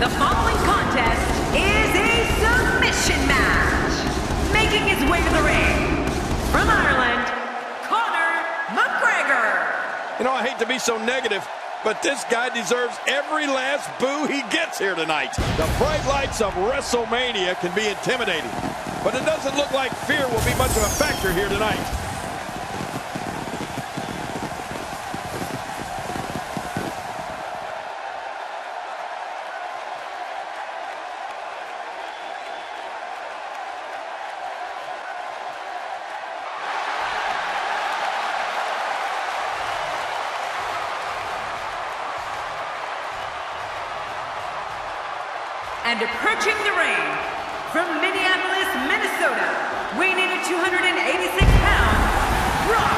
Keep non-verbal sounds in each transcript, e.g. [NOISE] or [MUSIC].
The following contest is a submission match. Making his way to the ring, from Ireland, Conor McGregor. You know, I hate to be so negative, but this guy deserves every last boo he gets here tonight. The bright lights of WrestleMania can be intimidating, but it doesn't look like fear will be much of a factor here tonight. And approaching the ring, from Minneapolis, Minnesota, weighing in at 286 pounds, Brock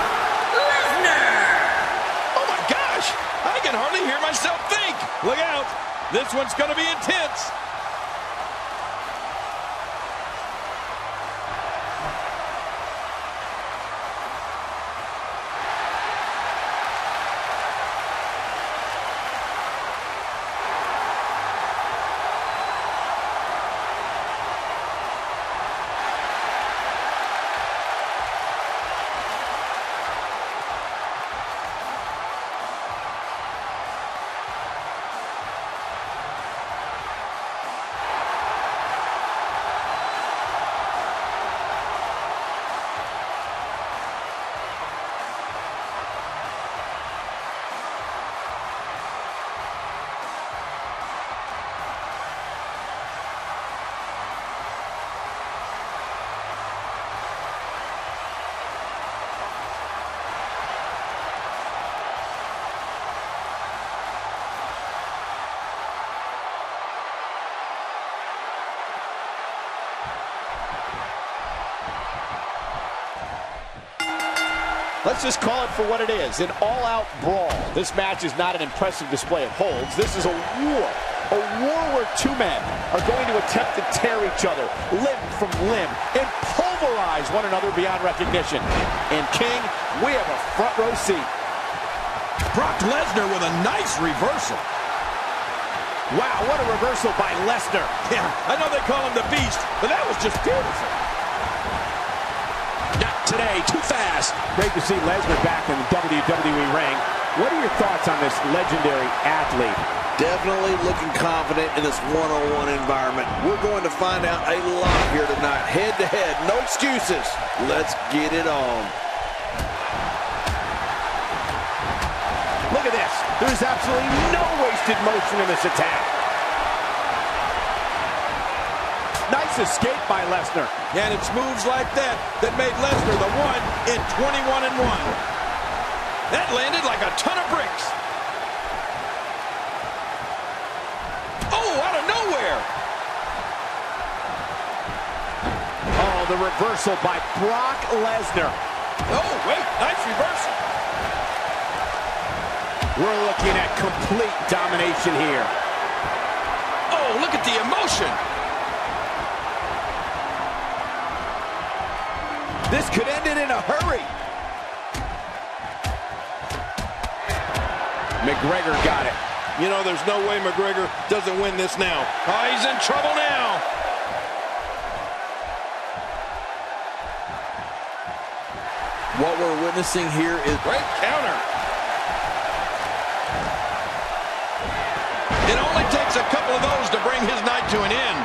Lesnar. Oh my gosh! I can hardly hear myself think! Look out! This one's gonna be intense! Let's just call it for what it is, an all-out brawl. This match is not an impressive display of holds. This is a war. A war where two men are going to attempt to tear each other limb from limb and pulverize one another beyond recognition. And King, we have a front row seat. Brock Lesnar with a nice reversal. Wow, what a reversal by Lesnar. [LAUGHS] Yeah, I know they call him the Beast, but that was just beautiful. Today, too fast. Great to see Lesnar back in the WWE ring. What are your thoughts on this legendary athlete? Definitely looking confident in this one-on-one environment. We're going to find out a lot here tonight. Head to head, no excuses. Let's get it on. Look at this. There's absolutely no wasted motion in this attack. Nice escape by Lesnar. And it's moves like that that made Lesnar the one in 21 and 1. That landed like a ton of bricks. Oh, out of nowhere. Oh, the reversal by Brock Lesnar. Oh, wait, nice reversal. We're looking at complete domination here. Oh, look at the emotion. This could end it in a hurry. McGregor got it. You know, there's no way McGregor doesn't win this now. Oh, he's in trouble now. What we're witnessing here is Great counter. It only takes a couple of those to bring his night to an end.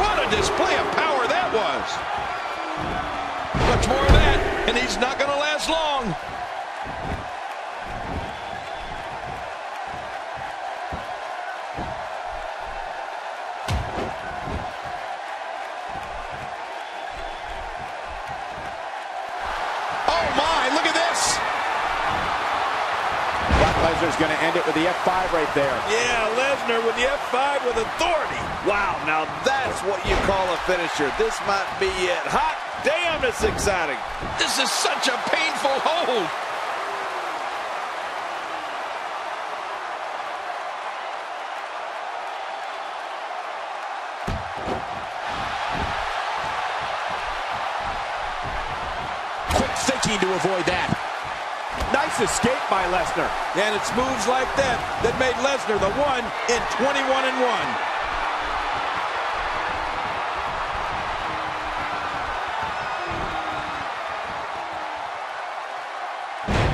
What a display of power that was. Much more of that, and he's not going to last long. Oh, my, look at this. Brock Lesnar's going to end it with the F5 right there. Yeah, Lesnar with the F5 with authority. Wow, now that's what you call a finisher. This might be it. Hot damn, it's exciting. This is such a painful hold. Quick thinking to avoid that. Nice escape by Lesnar. And it's moves like that that made Lesnar the one in 21 and 1.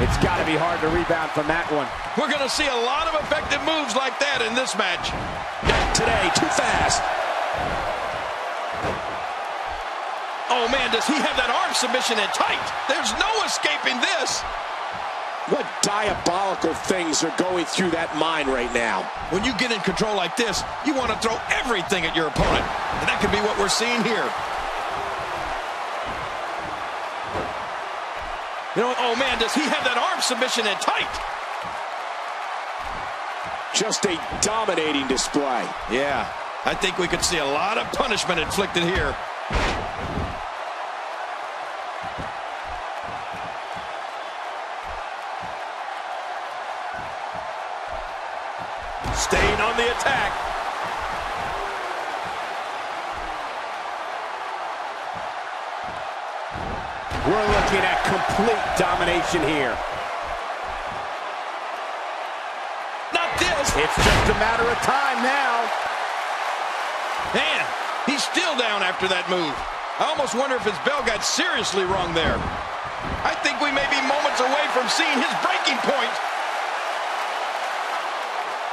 It's got to be hard to rebound from that one. We're going to see a lot of effective moves like that in this match. Not today, too fast. Oh, man, does he have that arm submission in tight? There's no escaping this. What diabolical things are going through that mind right now? When you get in control like this, you want to throw everything at your opponent. And that could be what we're seeing here. You know, oh man, does he have that arm submission in tight? Just a dominating display. Yeah, I think we could see a lot of punishment inflicted here. Staying on the attack. Looking at complete domination here. Not this. It's just a matter of time now. Man, he's still down after that move. I almost wonder if his bell got seriously wrong there. I think we may be moments away from seeing his breaking point.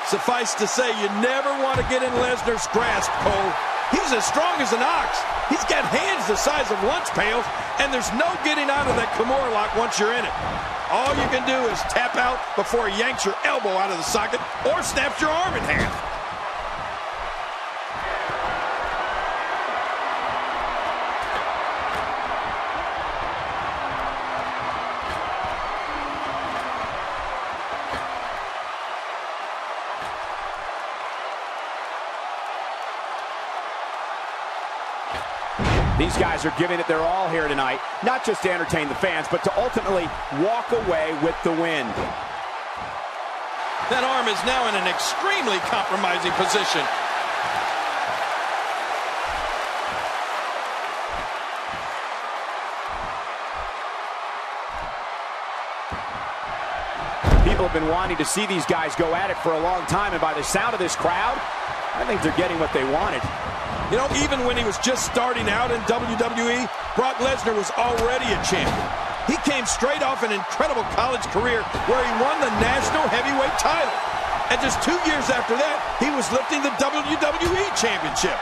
Suffice to say, you never want to get in Lesnar's grasp, Cole. He's as strong as an ox. He's got hands the size of lunch pails, and there's no getting out of that Kimura lock once you're in it. All you can do is tap out before he yanks your elbow out of the socket or snaps your arm in half. Guys are giving it their all here tonight, not just to entertain the fans, but to ultimately walk away with the win. That arm is now in an extremely compromising position. People have been wanting to see these guys go at it for a long time, and by the sound of this crowd, I think they're getting what they wanted. You know, even when he was just starting out in WWE, Brock Lesnar was already a champion. He came straight off an incredible college career where he won the National Heavyweight title. And just two years after that, he was lifting the WWE Championship.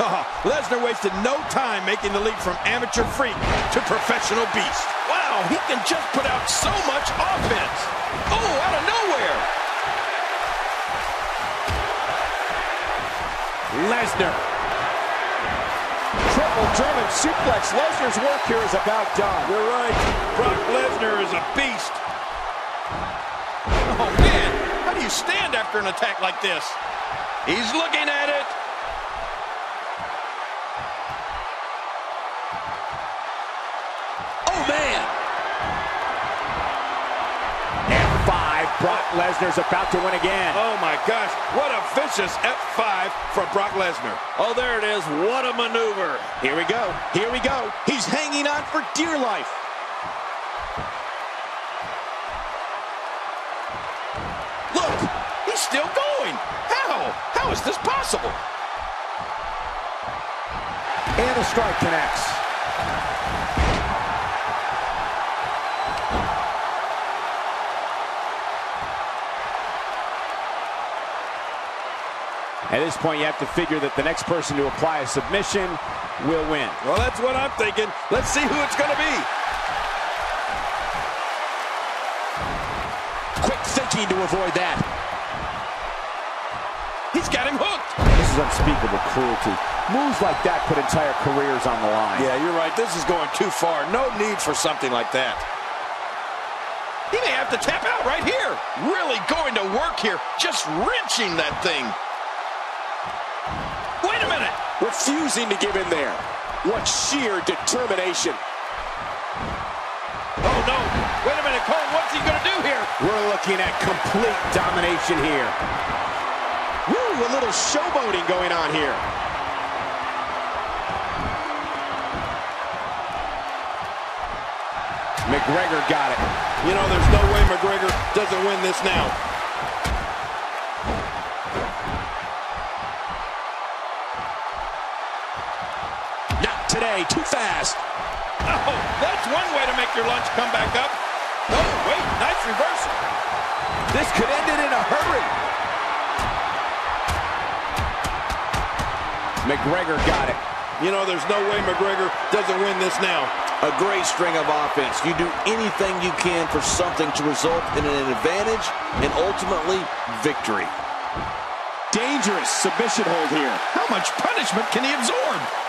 [LAUGHS] Lesnar wasted no time making the leap from amateur freak to professional beast. Wow, he can just put out so much offense. Oh, out of nowhere. Lesnar. Triple German suplex. Lesnar's work here is about done. You're right. Brock Lesnar is a beast. Oh, man. How do you stand after an attack like this? He's looking at it. Brock Lesnar's about to win again. Oh, my gosh. What a vicious F5 from Brock Lesnar. Oh, there it is. What a maneuver. Here we go. Here we go. He's hanging on for dear life. Look, he's still going. How? How is this possible? And a strike connects. At this point, you have to figure that the next person to apply a submission will win. Well, that's what I'm thinking. Let's see who it's going to be. Quick thinking to avoid that. He's got him hooked. This is unspeakable cruelty. Moves like that put entire careers on the line. Yeah, you're right. This is going too far. No need for something like that. He may have to tap out right here. Really going to work here. Just wrenching that thing. Wait a minute. Refusing to give in there. What sheer determination. Oh, no. Wait a minute, Cole. What's he going to do here? We're looking at complete domination here. Woo, a little showboating going on here. McGregor got it. You know, there's no way McGregor doesn't win this now. Not too fast. Oh, that's one way to make your lunch come back up. Oh, wait, nice reversal. This could end it in a hurry. McGregor got it. You know, there's no way McGregor doesn't win this now. A great string of offense. You do anything you can for something to result in an advantage and ultimately victory. Dangerous submission hold here. How much punishment can he absorb?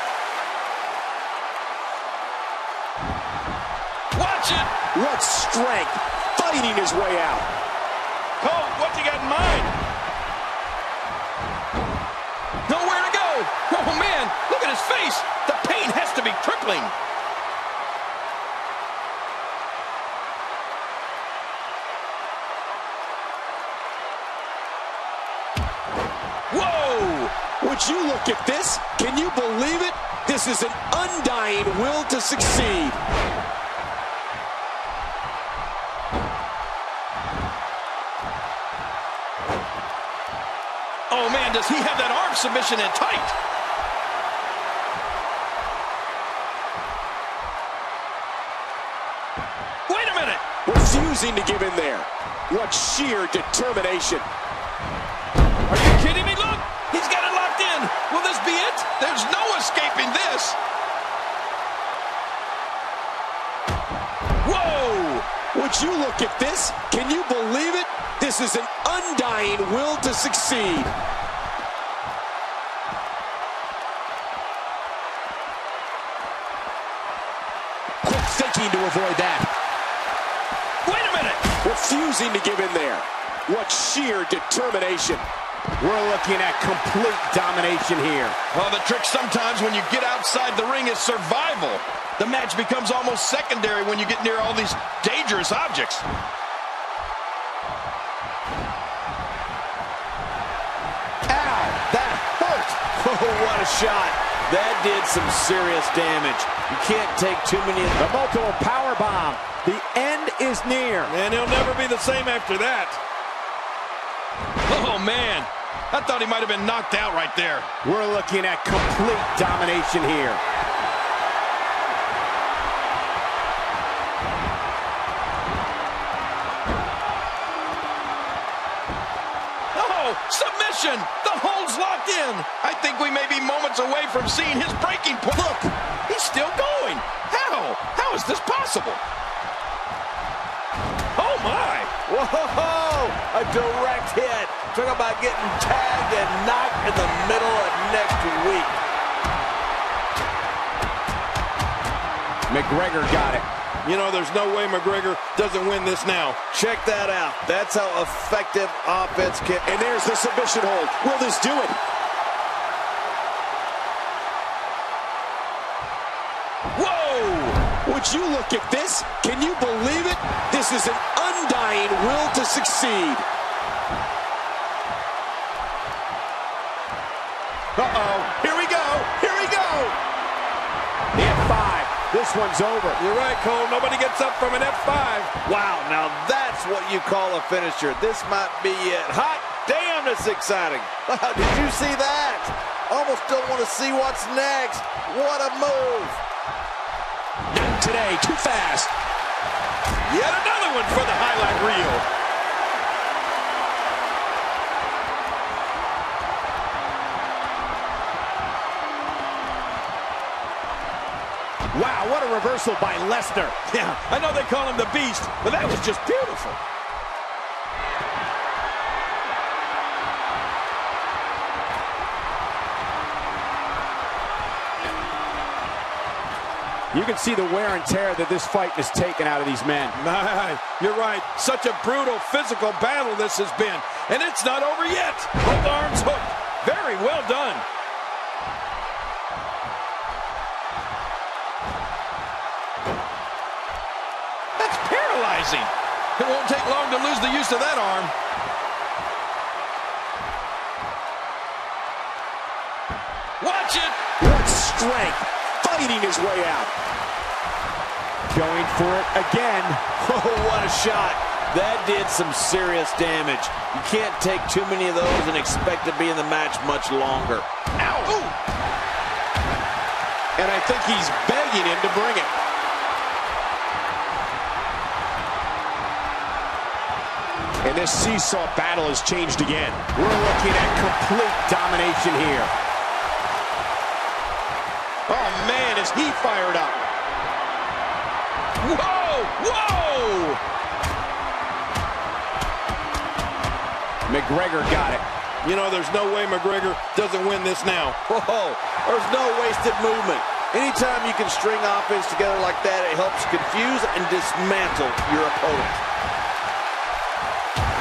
What strength. Fighting his way out. Cole, what's you got in mind? Nowhere to go. Oh, man, look at his face. The pain has to be crippling. Whoa! Would you look at this? Can you believe it? This is an undying will to succeed. Does he have that arm submission in tight? Wait a minute. Refusing to give in there. What sheer determination. Are you kidding me? Look, he's got it locked in. Will this be it? There's no escaping this. Whoa! Would you look at this? Can you believe it? This is an undying will to succeed. Thinking to avoid that. Wait a minute. Refusing to give in there. What sheer determination. We're looking at complete domination here. Well, the trick sometimes when you get outside the ring is survival. The match becomes almost secondary when you get near all these dangerous objects. Ow, that hurt. Oh, [LAUGHS] what a shot. That did some serious damage. You can't take too many. The multiple power bomb. The end is near. And he'll never be the same after that. Oh, man. I thought he might have been knocked out right there. We're looking at complete domination here. Oh, submission! Locked in. I think we may be moments away from seeing his breaking point. Look, he's still going. How? How is this possible? Oh, my. Whoa, a direct hit. Talk about getting tagged and knocked in the middle of next week. McGregor got it. You know, there's no way McGregor doesn't win this now. Check that out. That's how effective offense can. And there's the submission hold. Will this do it? Whoa! Would you look at this? Can you believe it? This is an undying will to succeed. Uh-oh. Here we go. Here we go. The F5. This one's over. You're right, Cole. Nobody gets up from an F5. Wow, now that's what you call a finisher. This might be it. Hot damn, this is exciting. Wow, [LAUGHS] did you see that? Almost don't want to see what's next. What a move. Not today, too fast. Yet another one for the highlight reel. Wow, what a reversal by Lesnar. [LAUGHS] Yeah, I know they call him the Beast, but that was just beautiful. You can see the wear and tear that this fight has taken out of these men. [LAUGHS] You're right. Such a brutal physical battle this has been. And it's not over yet. Both arms hooked. Very well done. It won't take long to lose the use of that arm. Watch it. What strength. Fighting his way out. Going for it again. [LAUGHS] Oh, what a shot. That did some serious damage. You can't take too many of those and expect to be in the match much longer. Ow! Ooh. And I think he's begging him to bring it. And this seesaw battle has changed again. We're looking at complete domination here. Oh, man, is he fired up. Whoa! Whoa! McGregor got it. You know, there's no way McGregor doesn't win this now. [LAUGHS] Whoa, there's no wasted movement. Anytime you can string offense together like that, it helps confuse and dismantle your opponent.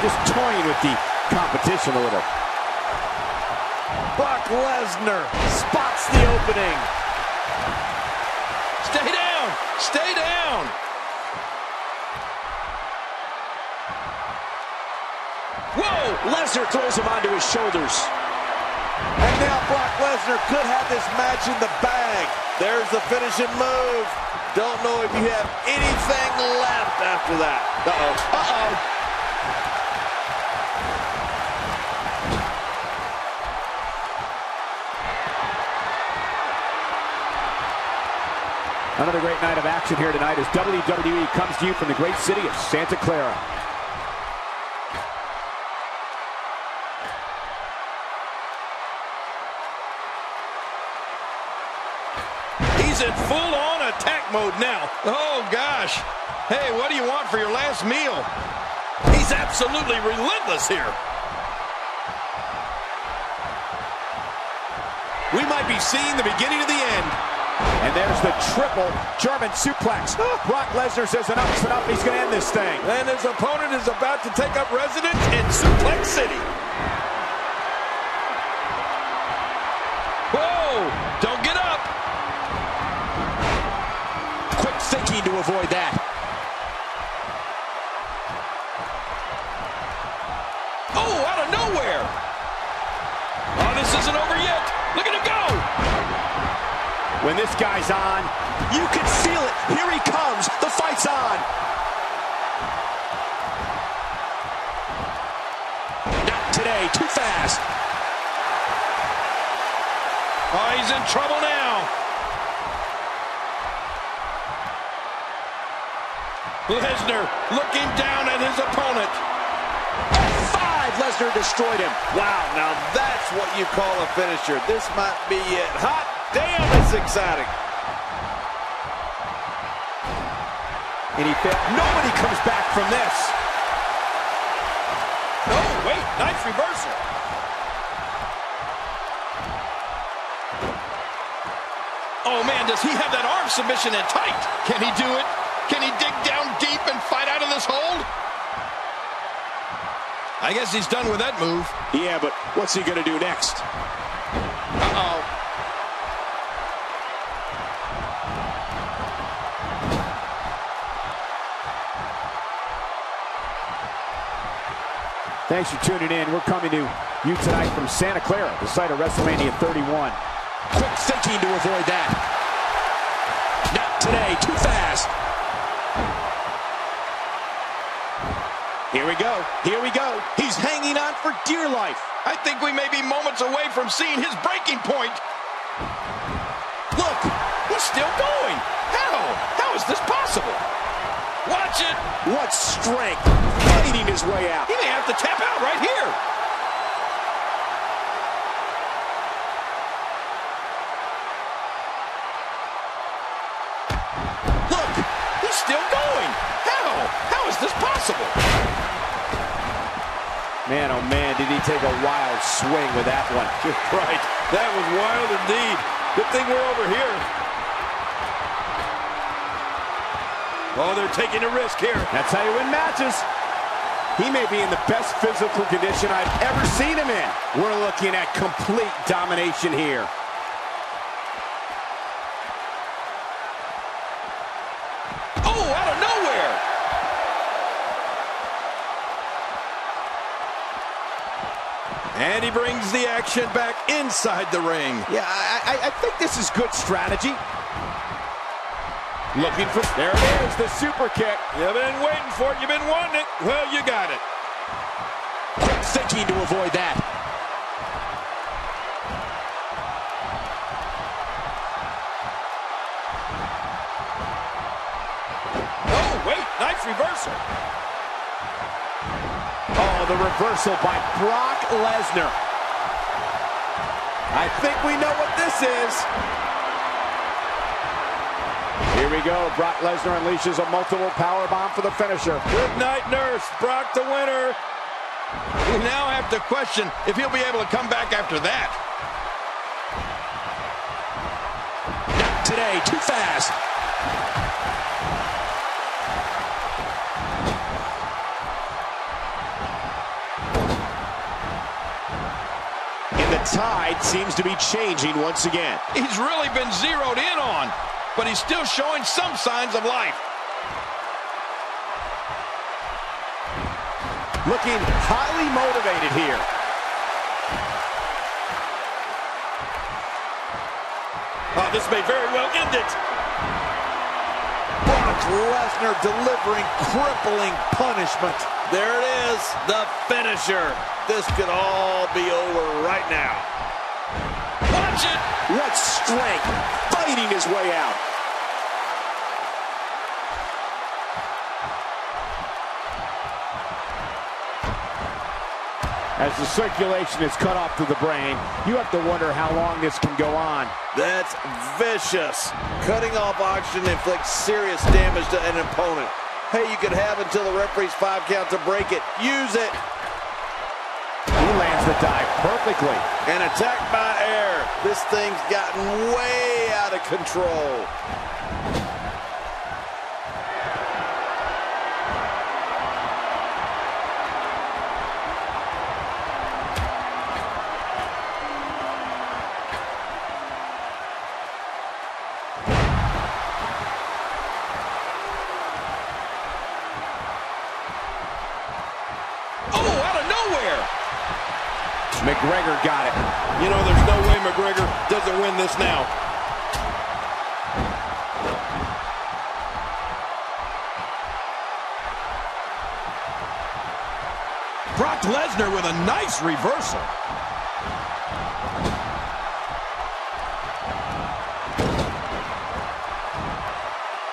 Just toying with the competition a little. Brock Lesnar spots the opening. Stay down! Stay down! Whoa! Lesnar throws him onto his shoulders. And now Brock Lesnar could have this match in the bag. There's the finishing move. Don't know if you have anything left after that. Uh-oh. Uh-oh. Another great night of action here tonight as WWE comes to you from the great city of Santa Clara. He's in full-on attack mode now. Oh, gosh. Hey, what do you want for your last meal? He's absolutely relentless here. We might be seeing the beginning of the end. And there's the triple German suplex. Brock Lesnar says enough's enough. He's going to end this thing. And his opponent is about to take up residence in Suplex City. Lesnar destroyed him. Wow, now that's what you call a finisher. This might be it. Hot damn, it's exciting. and he failed. Nobody comes back from this. No, wait, nice reversal. Oh, man, does he have that arm submission in tight? Can he do it? Can he dig down deep and fight out of this hold? I guess he's done with that move. Yeah, but what's he going to do next? Uh-oh. Thanks for tuning in. We're coming to you tonight from Santa Clara, the site of WrestleMania 31. Quick thinking to avoid that. Not today. Too fast. Here we go. Here we go. He's hanging on for dear life. I think we may be moments away from seeing his breaking point. Look, he's still going. How? How is this possible? Watch it. What strength. Fighting his way out. He may have to tap out right here. Man, oh man, did he take a wild swing with that one. [LAUGHS] Right. That was wild indeed. Good thing we're over here. Oh, they're taking a risk here. That's how you win matches. He may be in the best physical condition I've ever seen him in. We're looking at complete domination here. Oh, out of nowhere. And he brings the action back inside the ring. Yeah, I, I, I think this is good strategy. Looking for, there it is, the super kick. You've been waiting for it. You've been wanting it. Well, you got it. Thinking to avoid that. Oh, wait. Nice reversal. Oh, the reversal by Brock Lesnar. I think we know what this is. Here we go. Brock Lesnar unleashes a multiple power bomb for the finisher. Good night, nurse. Brock the winner. We now have to question if he'll be able to come back after that. Not today, too fast. Tide seems to be changing once again. He's really been zeroed in on, but he's still showing some signs of life. Looking highly motivated here. Oh, this may very well end it. Brock Lesnar delivering crippling punishment. There it is, the finisher. This could all be over right now. Watch it. What strength, fighting his way out. As the circulation is cut off to the brain, you have to wonder how long this can go on. That's vicious. Cutting off oxygen inflicts serious damage to an opponent. Hey, you could have until the referee's five count to break it. Use it. He lands the dive perfectly. An attack by air. This thing's gotten way out of control. Oh, out of nowhere. McGregor got it. You know, there's no way McGregor doesn't win this now. Brock Lesnar with a nice reversal.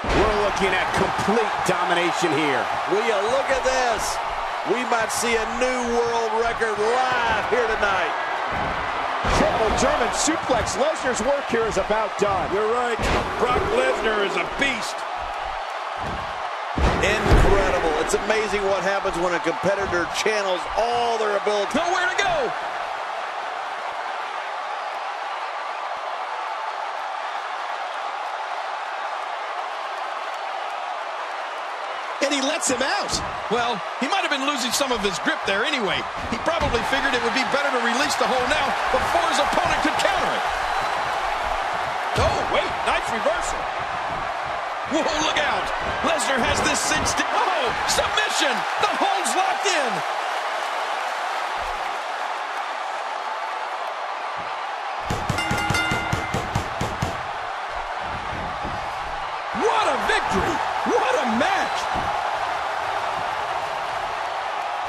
We're looking at complete domination here. Will you look at this? We might see a new world record live here tonight. Triple German suplex. Lesnar's work here is about done. You're right. Brock Lesnar is a beast. Incredible. It's amazing what happens when a competitor channels all their ability. Nowhere to go. And he lets him out. Well, he might have been losing some of his grip there anyway. He probably figured it would be better to release the hold now before his opponent could counter it. Oh, wait, nice reversal. Whoa, look out. Lesnar has this cinched in. Oh, submission. The hold's locked in.